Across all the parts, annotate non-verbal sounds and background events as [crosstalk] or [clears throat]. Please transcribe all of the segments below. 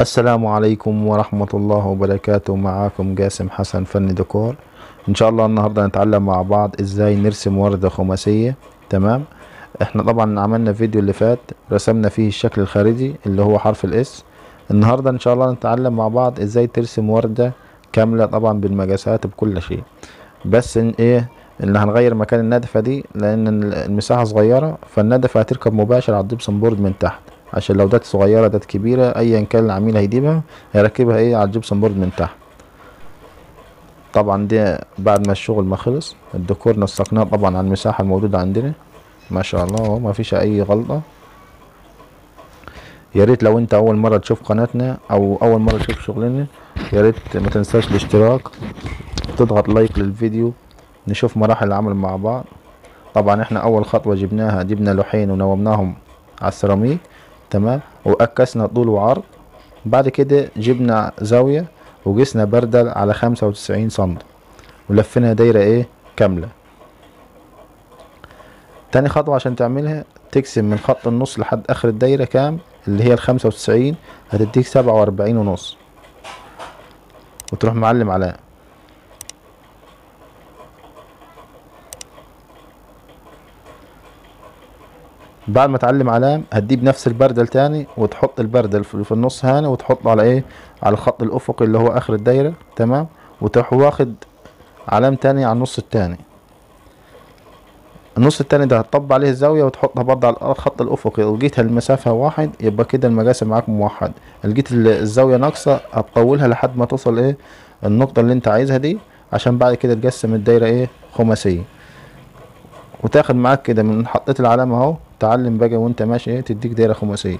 السلام عليكم ورحمة الله وبركاته. معاكم قاسم حسن فني ديكور. إن شاء الله النهاردة نتعلم مع بعض إزاي نرسم وردة خماسية. تمام؟ إحنا طبعا عملنا فيديو اللي فات رسمنا فيه الشكل الخارجي اللي هو حرف ال S. النهاردة إن شاء الله نتعلم مع بعض إزاي ترسم وردة كاملة طبعا بالمقاسات بكل شيء. بس إن إيه اللي هنغير مكان النجفة دي لأن المساحة صغيرة فالنجفة هتركب مباشر على ال gypsum board من تحت. عشان لو جات صغيرة جات كبيرة ايا كان العميل هيجيبها هيركبها إيه على ال gypsum board من تحت. طبعا دي بعد ما الشغل ما خلص الديكور نسقناه طبعا على المساحة الموجودة عندنا. ما شاء الله ما فيش أي غلطة. يا ريت لو أنت أول مرة تشوف قناتنا أو أول مرة تشوف شغلنا يا ريت ما تنساش الاشتراك تضغط like للفيديو نشوف مراحل العمل مع بعض. طبعا إحنا أول خطوة جبناها جبنا لوحين ونومناهم على السيراميك. تمام. وأكسنا طول وعرض. بعد كده جبنا زاوية وقسنا بردل على خمسة وتسعين سم ولفينا دايرة إيه؟ كاملة. تاني خطوة عشان تعملها تقسم من خط النص لحد آخر الدايرة كام؟ اللي هي الخمسة وتسعين هتديك سبعة وأربعين ونص. وتروح معلم عليها بعد ما تعلم علام هتجيب نفس البردل تاني وتحط البردل في النص هنا وتحطه على إيه؟ على الخط الأفقي اللي هو آخر الدايرة تمام؟ وتروح واخد علام تاني على النص التاني. النص التاني ده هتطبق عليه الزاوية وتحطها برضه على الخط الأفقي. لقيتها المسافة واحد يبقى كده المقاس معاك موحد. لقيت الزاوية ناقصة هتطولها لحد ما توصل إيه؟ النقطة اللي أنت عايزها دي عشان بعد كده تقسم الدايرة إيه؟ خماسية. وتاخد معاك كده من حطيت العلامة اهو تعلم بقى وانت ماشي إيه تديك دايرة خماسية.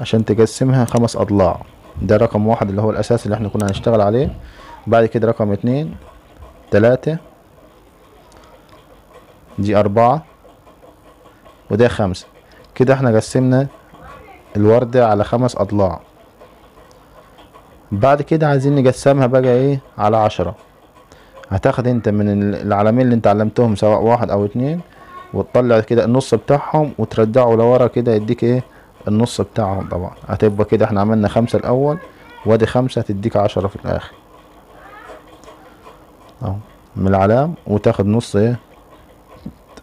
عشان تقسمها خمس أضلاع. ده رقم واحد اللي هو الأساس اللي إحنا كنا هنشتغل عليه. بعد كده رقم اتنين تلاتة دي أربعة وده خمسة. كده إحنا قسمنا الوردة على خمس أضلاع. بعد كده عايزين نقسمها بقى إيه على عشرة. هتاخد انت من العلامين اللي انت علمتهم سواء واحد أو اتنين وتطلع كده النص بتاعهم وترجعه لورا كده يديك إيه؟ النص بتاعهم طبعا. هتبقى كده إحنا عملنا خمسة الأول وادي خمسة تديك عشرة في الآخر. أهو من العلام وتاخد نص إيه؟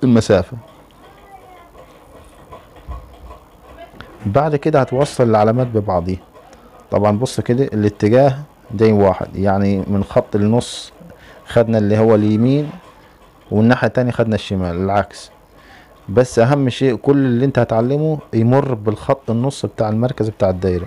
المسافة. بعد كده هتوصل العلامات ببعضيها. طبعا بص كده الاتجاه ده واحد يعني من خط النص خدنا اللي هو اليمين والناحية التانية خدنا الشمال العكس. بس أهم شيء كل اللي أنت هتعلمه يمر بالخط النص بتاع المركز بتاع الدايرة.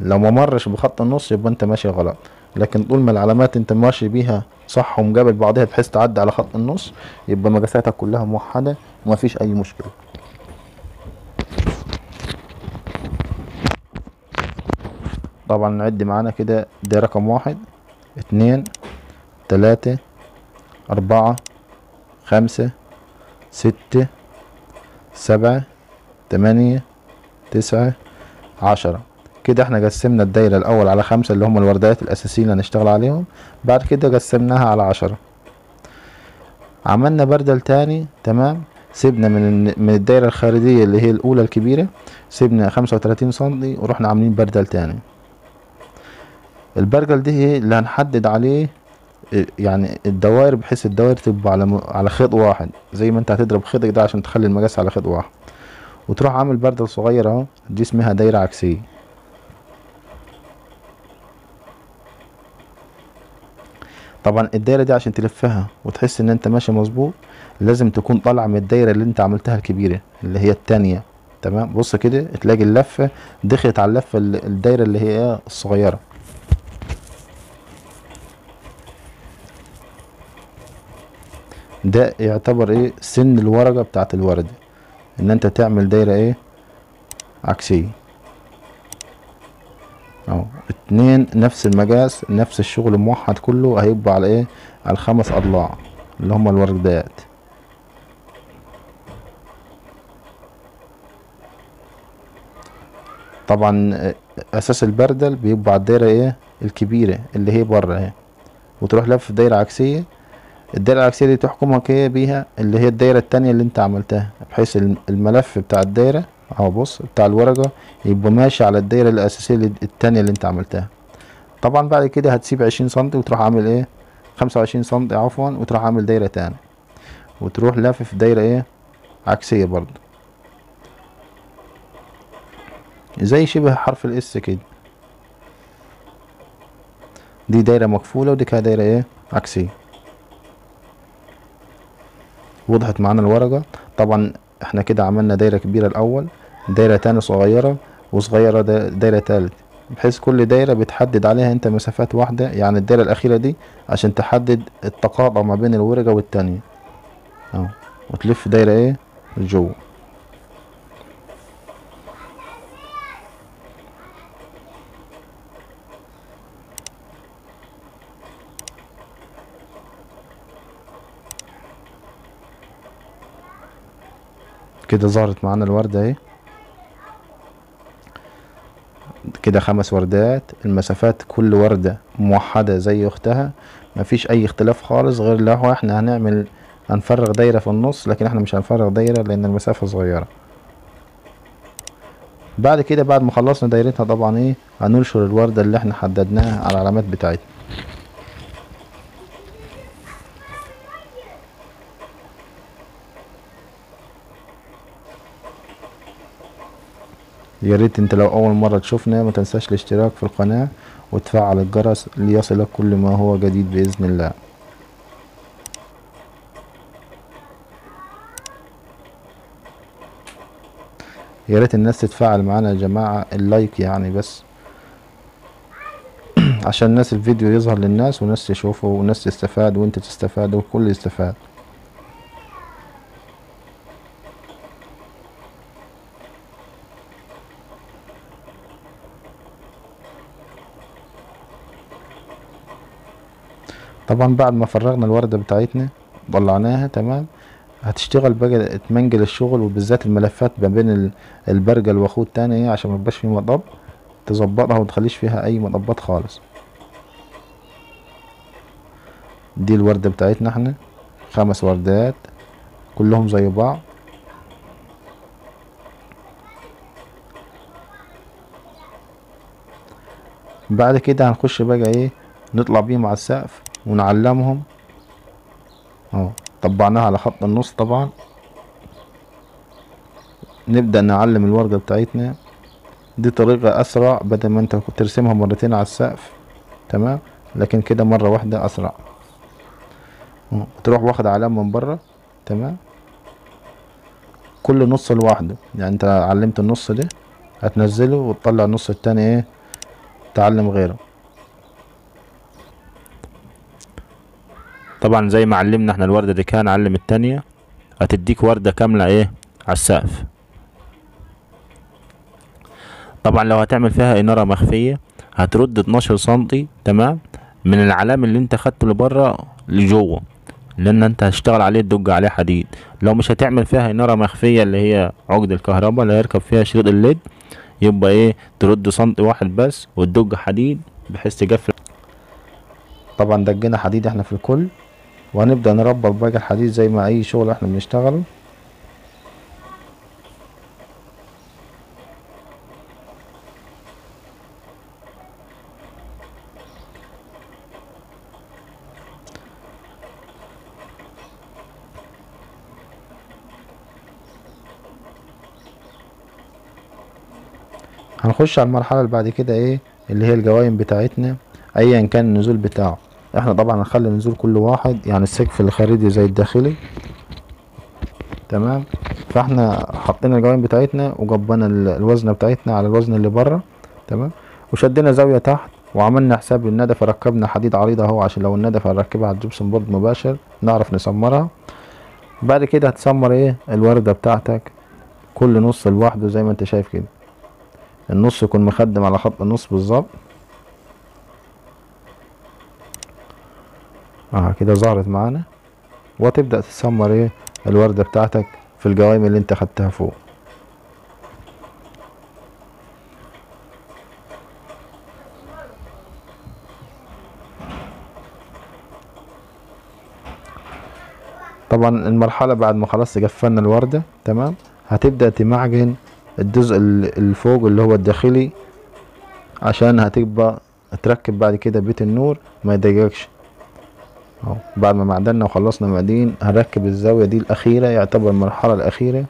لو ما مرش بخط النص يبقى أنت ماشي غلط. لكن طول ما العلامات أنت ماشي بيها صح ومقابل بعضها بحيث تعدي على خط النص يبقى مقاساتك كلها موحدة ومفيش أي مشكلة. طبعا نعد معانا كده ده رقم واحد. اتنين تلاتة أربعة خمسة ستة سبعة تمانية تسعة عشرة. كده إحنا قسمنا الدايرة الأول على خمسة اللي هم الوردات الأساسيين اللي هنشتغل عليهم بعد كده قسمناها على عشرة. عملنا بردل تاني تمام؟ سيبنا من من الدايرة الخارجية اللي هي الأولى الكبيرة سيبنا خمسة وتلاتين سنتي ورحنا عاملين بردل تاني. البرجل دي اللي هنحدد عليه يعني الدوائر بحيث الدوائر تبقى على. على خيط واحد. زي ما انت هتضرب خيطك ده عشان تخلي المقاس على خيط واحد. وتروح عامل بردل صغير اهو دي اسمها دايرة عكسية. طبعا الدايرة دي عشان تلفها وتحس إن أنت ماشي مظبوط لازم تكون طالعة من الدايرة اللي أنت عملتها الكبيرة اللي هي التانية. تمام؟ بص كده تلاقي اللفة دخلت على اللفة الدايرة اللي هي الصغيرة ده يعتبر إيه سن الورقة بتاعت الوردة. ان انت تعمل دايرة إيه عكسية. اهو اتنين نفس المقاس نفس الشغل موحد كله هيبقى على إيه؟ على الخمس اضلاع اللي هما الوردات. طبعا أساس البردل بيبقى على الدايرة إيه؟ الكبيرة اللي هي بره اهي. وتروح لف دايرة عكسية الدايرة العكسية دي تحكمها كده بيها اللي هي الدايرة التانية اللي انت عملتها بحيث الم- الملف بتاع الدايرة اهو بص بتاع الورقة يبقى ماشي على الدايرة الأساسية التانية اللي انت عملتها. طبعا بعد كده هتسيب عشرين سنتي وتروح عامل إيه؟ خمسة وعشرين سنتي عفوا وتروح عامل دايرة تاني وتروح لافف دايرة إيه؟ عكسية برضو زي شبه حرف الاس كده. دي دايرة مقفولة ودي كده دايرة إيه؟ عكسية. وضحت معانا الورقة. طبعا إحنا كده عملنا دايرة كبيرة الأول دايرة تاني صغيرة وصغيرة دا- دايرة تالت بحيث كل دايرة بتحدد عليها أنت مسافات واحدة يعني الدايرة الأخيرة دي عشان تحدد التقاطع ما بين الورقة والتانية. أهو وتلف دايرة إيه؟ لجوه. كده ظهرت معانا الوردة اهي. كده خمس وردات. المسافات كل وردة موحدة زي اختها. مفيش أي اختلاف خالص غير لو إحنا هنعمل هنفرغ دايرة في النص لكن إحنا مش هنفرغ دايرة لأن المسافة صغيرة. بعد كده بعد ما خلصنا دايرتها طبعا إيه هننشر الوردة اللي إحنا حددناها على العلامات بتاعتنا. يا ريت انت لو أول مرة تشوفنا ما تنساش الاشتراك في القناة وتفعل الجرس ليصلك كل ما هو جديد بإذن الله. يا ريت الناس تتفاعل معانا يا جماعة اللايك يعني بس. [clears throat] عشان الناس الفيديو يظهر للناس والناس تشوفه والناس تستفاد وانت تستفاد والكل يستفاد. طبعا بعد ما فرغنا الوردة بتاعتنا طلعناها تمام؟ هتشتغل بقى تمنجل الشغل وبالذات الملفات ما بين ال- البرجل واخوه التاني إيه عشان ما يبقاش فيه مطب تظبطها ومتخليش فيها أي مطبات خالص. دي الوردة بتاعتنا إحنا. خمس وردات كلهم زي بعض. بعد كده هنخش بقى إيه نطلع بيهم على السقف. ونعلمهم. أهو طبعناها على خط النص طبعا. نبدأ نعلم الوردة بتاعتنا. دي طريقة أسرع بدل ما أنت كنت ترسمها مرتين على السقف. تمام؟ لكن كده مرة واحدة أسرع. تروح واخد علامة من بره. تمام؟ كل نص لوحده. يعني أنت علمت النص ده هتنزله وتطلع النص التاني إيه؟ تعلم غيره. طبعا زي ما علمنا إحنا الوردة دي كان علم التانية هتديك وردة كاملة إيه؟ على السقف. طبعا لو هتعمل فيها إنارة مخفية هترد 12 سنتي تمام؟ من العلام اللي انت خدته لبره لجوه لأن انت هتشتغل عليه تدج عليه حديد. لو مش هتعمل فيها إنارة مخفية اللي هي عقد الكهرباء اللي هيركب فيها شريط الليد يبقى إيه؟ ترد سنتي واحد بس وتدج حديد بحيث تقفل. طبعا دجنا حديد إحنا في الكل. وهنبدأ نربط باقي الحديد زي ما أي شغل إحنا بنشتغله. هنخش على المرحلة اللي بعد كده إيه؟ اللي هي الجوايم بتاعتنا ايا كان النزول بتاعه. إحنا طبعا هنخلي النزول كل واحد يعني السقف الخارجي زي الداخلي. تمام؟ فاحنا حطينا الجوايم بتاعتنا وجبنا ال- الوزنة بتاعتنا على الوزن اللي بره. تمام؟ وشدينا زاوية تحت وعملنا حساب الندفة ركبنا حديد عريضة اهو عشان لو الندفة هنركبها على الجبسون بورد مباشر نعرف نسمرها. بعد كده هتسمر إيه؟ الوردة بتاعتك كل نص لوحده زي ما انت شايف كده. النص يكون مخدم على خط النص بالظبط. آه كده ظهرت معانا. وتبدأ تسمر إيه؟ الوردة بتاعتك في الجوائم اللي أنت خدتها فوق. طبعا المرحلة بعد ما خلاص قفلنا الوردة تمام؟ هتبدأ تمعجن الجزء ال- الفوق اللي هو الداخلي عشان هتبقى تركب بعد كده بيت النور ما يضايقكش. أهو بعد ما معدلنا وخلصنا معدين هنركب الزاوية دي الأخيرة يعتبر المرحلة الأخيرة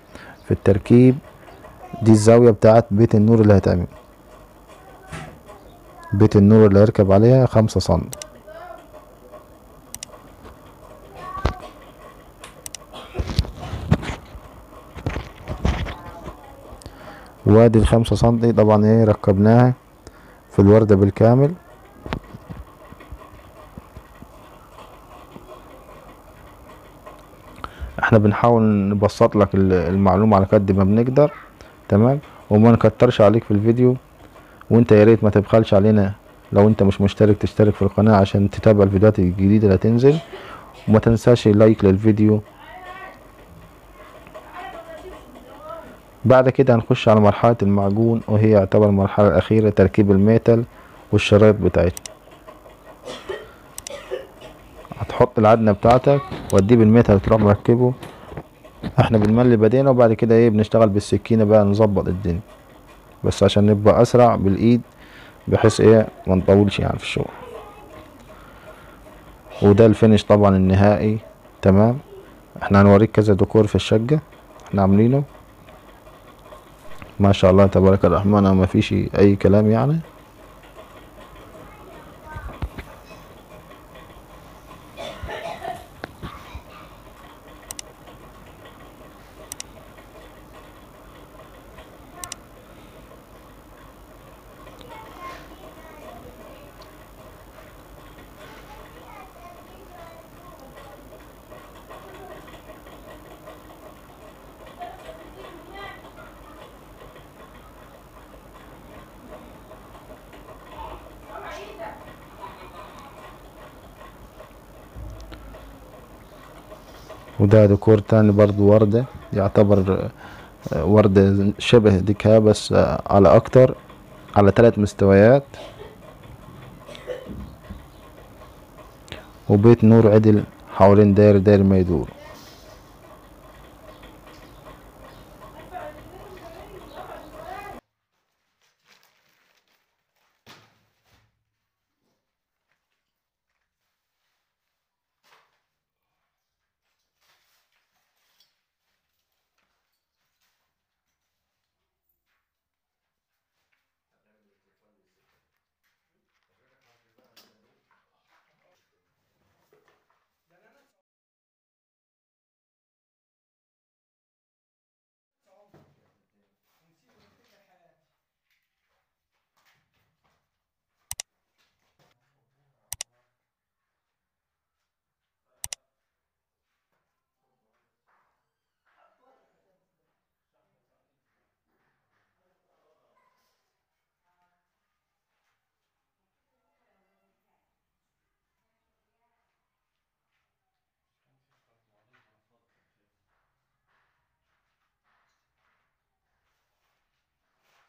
في التركيب. دي الزاوية بتاعت بيت النور اللي هتعمل. بيت النور اللي هيركب عليها خمسة سنتي وادي الخمسة سنتي طبعا إيه ركبناها في الوردة بالكامل. إحنا بنحاول نبسط لك ال- المعلومة على قد ما بنقدر تمام؟ وما نكترش عليك في الفيديو وانت يا ريت ما تبخلش علينا. لو انت مش مشترك تشترك في القناة عشان تتابع الفيديوهات الجديدة اللي هتنزل. وما تنساش اللايك للفيديو. بعد كده هنخش على مرحلة المعجون وهي يعتبر المرحلة الأخيرة تركيب ال metal والشرايط بتاعتها. هتحط العجنة بتاعتك وتجيب ال metal تروح مركبه. إحنا بنملي بإيدينا وبعد كده إيه بنشتغل بالسكينة بقى نظبط الدنيا. بس عشان نبقى أسرع بالإيد بحيث إيه ما نطولش يعني في الشغل. وده ال finish طبعا النهائي. تمام. إحنا هنوريك كذا ديكور في الشقة. إحنا عاملينه. ما شاء الله تبارك الرحمن ما فيش أي كلام يعني. وده ديكور تاني برضو وردة يعتبر آه، وردة شبه ديكها بس آه، على أكتر على ثلاث مستويات. وبيت نور عدل حوالين داير داير ما يدور.